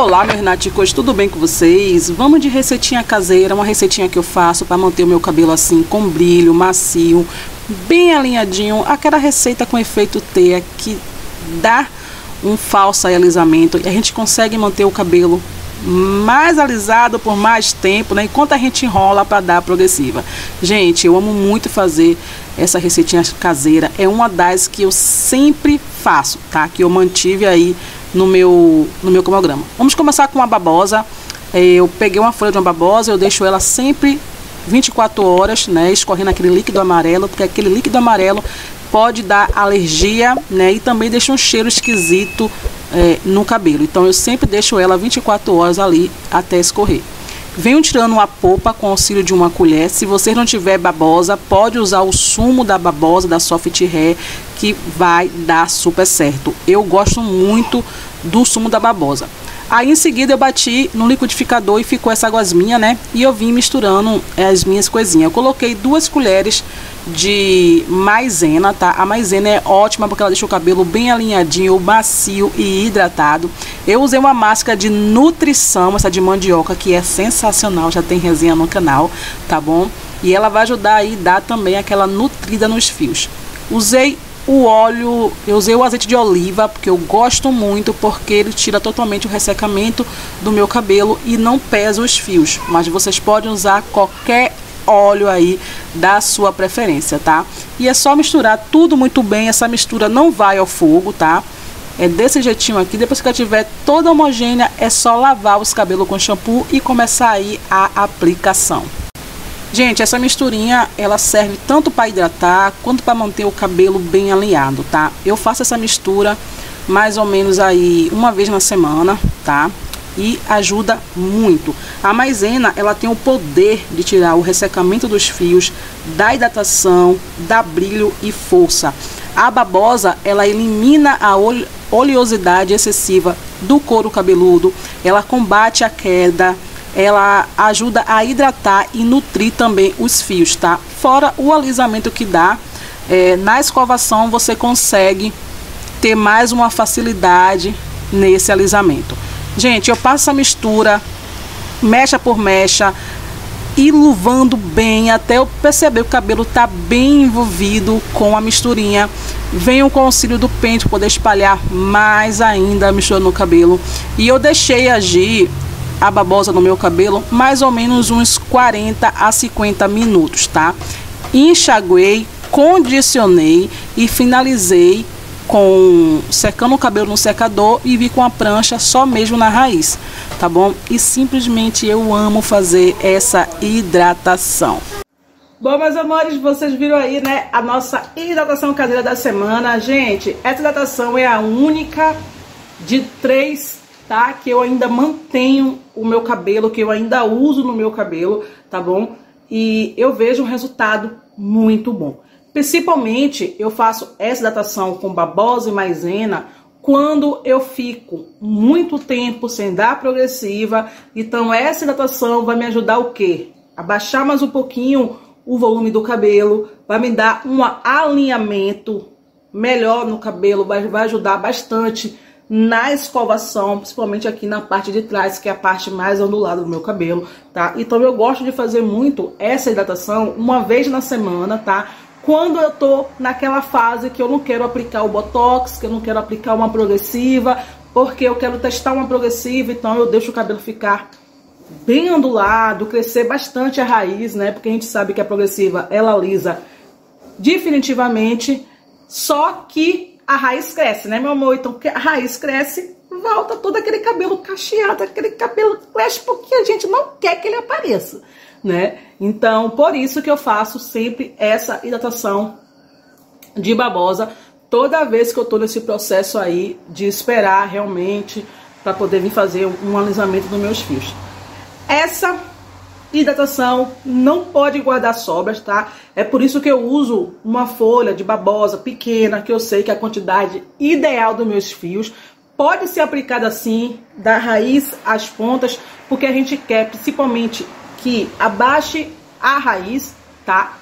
Olá, meus naticos, tudo bem com vocês? Vamos de receitinha caseira, uma receitinha que eu faço para manter o meu cabelo assim com brilho, macio, bem alinhadinho, aquela receita com efeito teia que dá um falso alisamento e a gente consegue manter o cabelo mais alisado por mais tempo, né? Enquanto a gente enrola para dar progressiva. Gente, eu amo muito fazer essa receitinha caseira. É uma das que eu sempre faço, tá? Que eu mantive aí no meu, no meu cronograma. Vamos começar com a babosa. Eu peguei uma folha de uma babosa, eu deixo ela sempre 24 horas, né, escorrendo aquele líquido amarelo, porque aquele líquido amarelo pode dar alergia, né, e também deixa um cheiro esquisito é, no cabelo. Então eu sempre deixo ela 24 horas ali até escorrer. Venho tirando a polpa com auxílio de uma colher. Se você não tiver babosa, pode usar o sumo da babosa, da soft hair, que vai dar super certo. Eu gosto muito do sumo da babosa. Aí em seguida eu bati no liquidificador e ficou essa aguasminha, né? E eu vim misturando as minhas coisinhas. Eu coloquei duas colheres de maisena, tá? A maisena é ótima porque ela deixa o cabelo bem alinhadinho, macio e hidratado. Eu usei uma máscara de nutrição, essa de mandioca, que é sensacional, já tem resenha no canal, tá bom? E ela vai ajudar aí, dar também aquela nutrida nos fios. Usei o óleo, eu usei o azeite de oliva, porque eu gosto muito, porque ele tira totalmente o ressecamento do meu cabelo e não pesa os fios. Mas vocês podem usar qualquer óleo aí da sua preferência, tá? E é só misturar tudo muito bem, essa mistura não vai ao fogo, tá? É desse jeitinho aqui, depois que ela tiver toda homogênea, é só lavar os cabelos com shampoo e começar aí a aplicação. Gente, essa misturinha, ela serve tanto para hidratar, quanto para manter o cabelo bem alinhado, tá? Eu faço essa mistura mais ou menos aí uma vez na semana, tá? E ajuda muito. A maisena, ela tem o poder de tirar o ressecamento dos fios, da hidratação, da brilho e força. A babosa, ela elimina a oleosidade excessiva do couro cabeludo, ela combate a queda, ela ajuda a hidratar e nutrir também os fios, tá? Fora o alisamento que dá, é, na escovação você consegue ter mais uma facilidade nesse alisamento. Gente, eu passo a mistura, mecha por mecha, e luvando bem até eu perceber que o cabelo tá bem envolvido com a misturinha. Venho com o auxílio do pente poder espalhar mais ainda a mistura no cabelo. E eu deixei agir a babosa no meu cabelo mais ou menos uns 40 a 50 minutos, tá? Enxaguei, condicionei e finalizei com secando o cabelo no secador e vi com a prancha só mesmo na raiz, tá bom? E simplesmente eu amo fazer essa hidratação. Bom, meus amores, vocês viram aí, né, a nossa hidratação caseira da semana. Gente, essa hidratação é a única de três tá? Que eu ainda mantenho o meu cabelo, que eu ainda uso no meu cabelo, tá bom? E eu vejo um resultado muito bom. Principalmente, eu faço essa hidratação com babosa e maisena quando eu fico muito tempo sem dar progressiva. Então, essa hidratação vai me ajudar o quê? A baixar mais um pouquinho o volume do cabelo, vai me dar um alinhamento melhor no cabelo, vai, vai ajudar bastante na escovação, principalmente aqui na parte de trás, que é a parte mais ondulada do meu cabelo, tá? Então eu gosto de fazer muito essa hidratação uma vez na semana, tá? Quando eu tô naquela fase que eu não quero aplicar o Botox, que eu não quero aplicar uma progressiva, porque eu quero testar uma progressiva, então eu deixo o cabelo ficar bem ondulado, crescer bastante a raiz, né? Porque a gente sabe que a progressiva, ela lisa definitivamente, só que a raiz cresce, né, meu amor? Então, a raiz cresce, volta todo aquele cabelo cacheado, aquele cabelo cresce porque a gente não quer que ele apareça, né? Então, por isso que eu faço sempre essa hidratação de babosa toda vez que eu tô nesse processo aí de esperar realmente para poder vir fazer um alisamento dos meus fios. Essa Hidratação não pode guardar sobras, tá? É por isso que eu uso uma folha de babosa pequena, que eu sei que é a quantidade ideal dos meus fios. Pode ser aplicada assim, da raiz às pontas, porque a gente quer principalmente que abaixe a raiz, tá?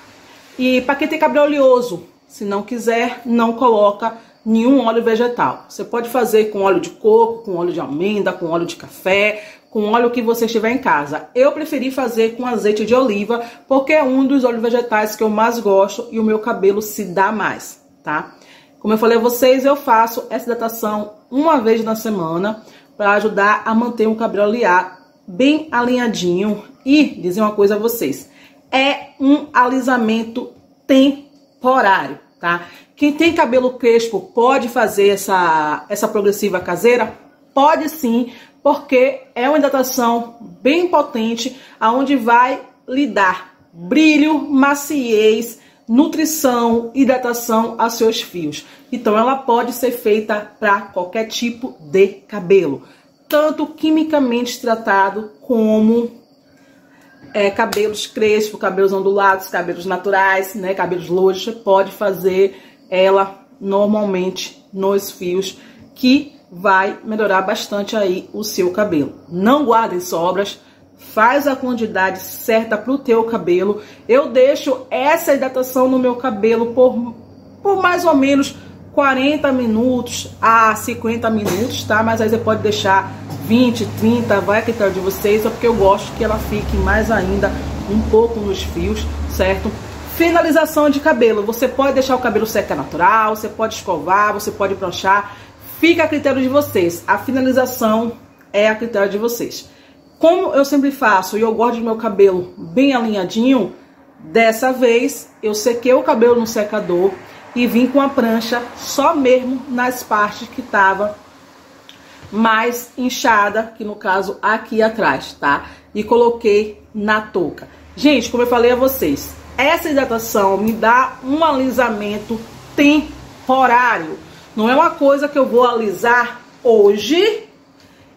E para quem tem cabelo oleoso, se não quiser, não coloca nenhum óleo vegetal. Você pode fazer com óleo de coco, com óleo de almenda, com óleo de café, com óleo que você tiver em casa. Eu preferi fazer com azeite de oliva, porque é um dos óleos vegetais que eu mais gosto e o meu cabelo se dá mais, tá? Como eu falei a vocês, eu faço essa hidratação uma vez na semana para ajudar a manter o cabelo aliado, bem alinhadinho. E dizer uma coisa a vocês, é um alisamento temporário, tá? Quem tem cabelo crespo pode fazer essa, essa progressiva caseira? Pode sim, porque é uma hidratação bem potente, aonde vai lhe dar brilho, maciez, nutrição, hidratação a seus fios. Então ela pode ser feita para qualquer tipo de cabelo, tanto quimicamente tratado como é, cabelos crespos, cabelos ondulados, cabelos naturais, né, cabelos louros, você pode fazer ela normalmente nos fios que vai melhorar bastante aí o seu cabelo. Não guardem sobras, faz a quantidade certa para o teu cabelo. Eu deixo essa hidratação no meu cabelo por, por mais ou menos 40 minutos a 50 minutos, tá? Mas aí você pode deixar 20, 30, vai a critério de vocês, é porque eu gosto que ela fique mais ainda um pouco nos fios, certo? Finalização de cabelo. Você pode deixar o cabelo secar natural, você pode escovar, você pode pranchar. Fica a critério de vocês. A finalização é a critério de vocês. Como eu sempre faço e eu gosto de meu cabelo bem alinhadinho, dessa vez eu sequei o cabelo no secador e vim com a prancha só mesmo nas partes que tava mais inchada, que no caso aqui atrás, tá? E coloquei na touca. Gente, como eu falei a vocês, essa hidratação me dá um alisamento temporário. Não é uma coisa que eu vou alisar hoje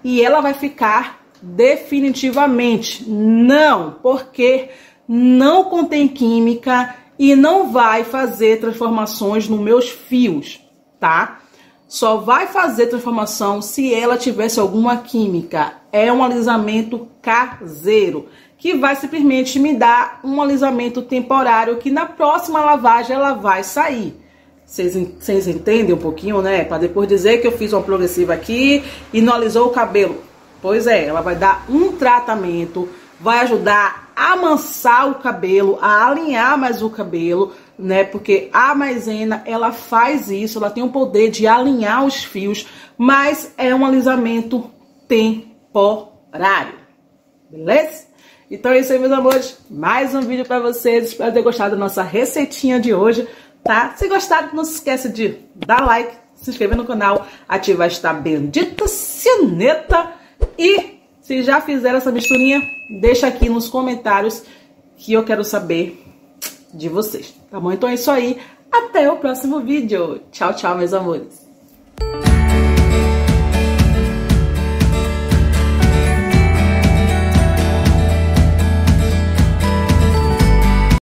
e ela vai ficar definitivamente. Não, porque não contém química e não vai fazer transformações nos meus fios, tá? Só vai fazer transformação se ela tivesse alguma química. É um alisamento caseiro, que vai simplesmente me dar um alisamento temporário que na próxima lavagem ela vai sair. Vocês entendem um pouquinho, né? Para depois dizer que eu fiz uma progressiva aqui e não alisou o cabelo. Pois é, ela vai dar um tratamento, vai ajudar a amansar o cabelo, a alinhar mais o cabelo, né? Porque a maisena, ela faz isso, ela tem o poder de alinhar os fios, mas é um alisamento temporário. Beleza? Então é isso aí, meus amores. Mais um vídeo para vocês. Espero ter gostado da nossa receitinha de hoje, tá? Se gostaram, não se esqueça de dar like, se inscrever no canal, ativar esta bendita sineta e se já fizeram essa misturinha, deixa aqui nos comentários que eu quero saber de vocês, tá bom? Então é isso aí, até o próximo vídeo. Tchau, tchau, meus amores.